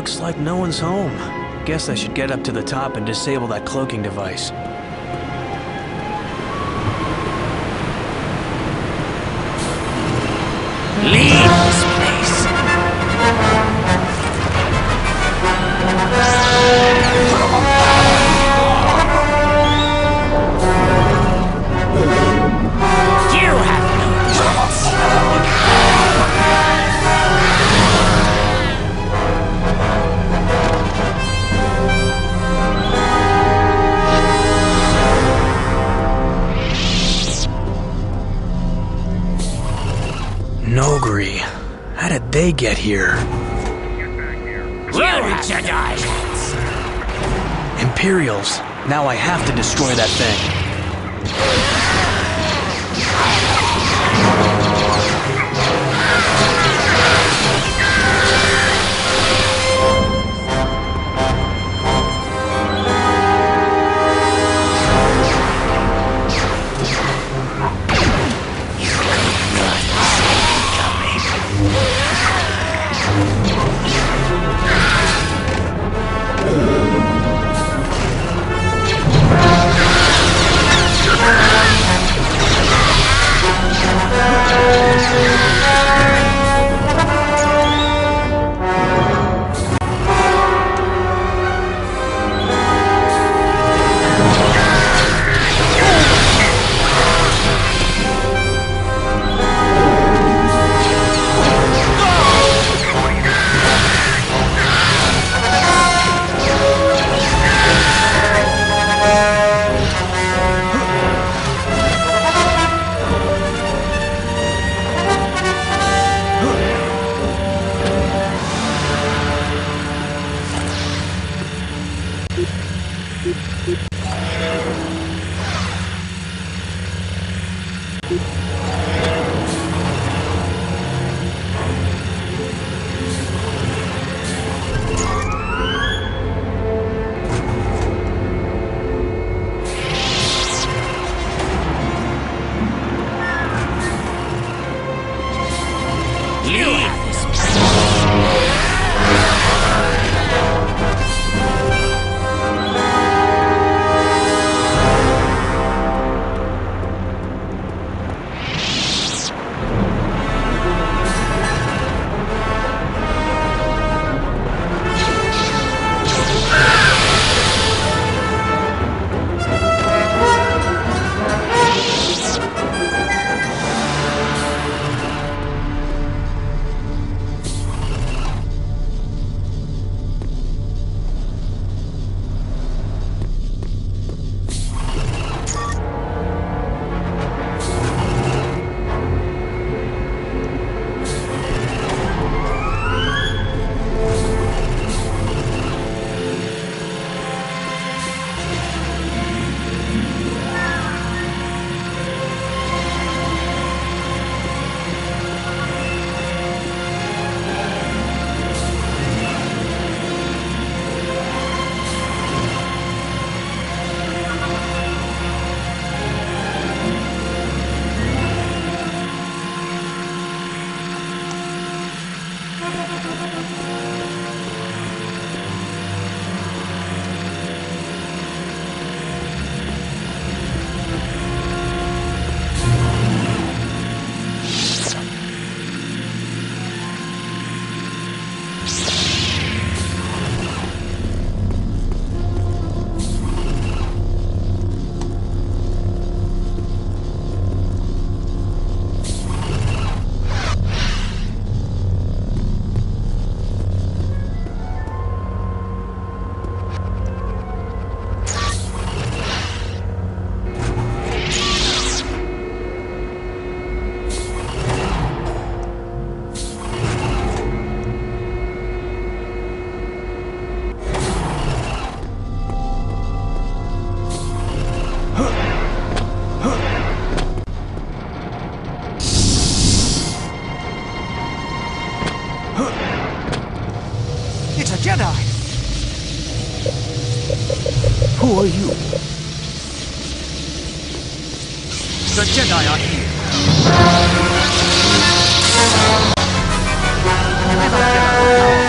Looks like no one's home. Guess I should get up to the top and disable that cloaking device. Get here? Have Jedi. Imperials. Now I have to destroy that thing. Jedi are here! We're not Jedi,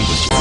Let's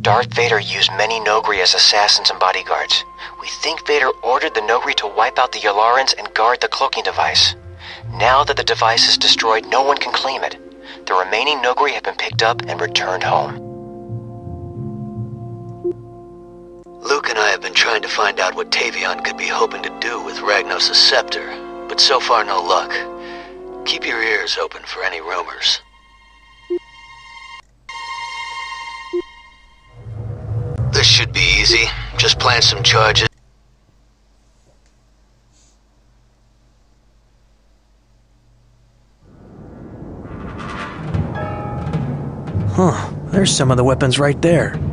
Darth Vader used many Noghri as assassins and bodyguards. We think Vader ordered the Noghri to wipe out the Yalarans and guard the cloaking device. Now that the device is destroyed, no one can claim it. The remaining Noghri have been picked up and returned home. Luke and I have been trying to find out what Tavion could be hoping to do with Ragnos' scepter, but so far no luck. Keep your ears open for any rumors. should be easy. Just plant some charges. Huh, there's some of the weapons right there.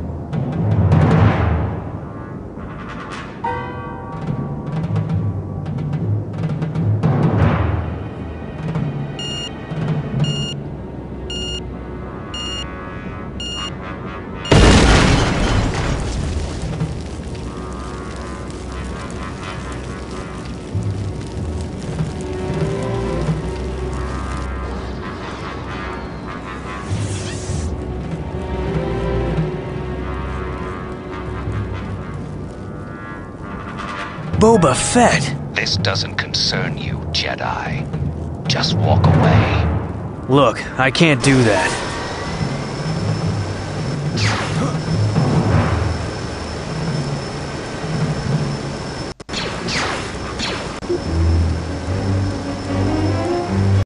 Boba Fett! This doesn't concern you, Jedi. Just walk away. Look, I can't do that.